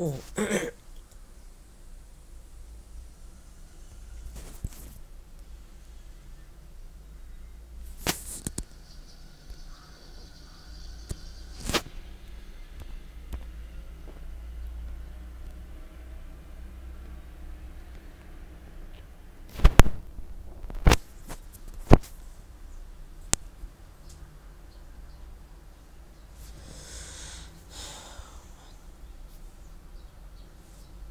お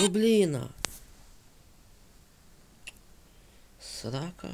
Ну блін. а. Срака.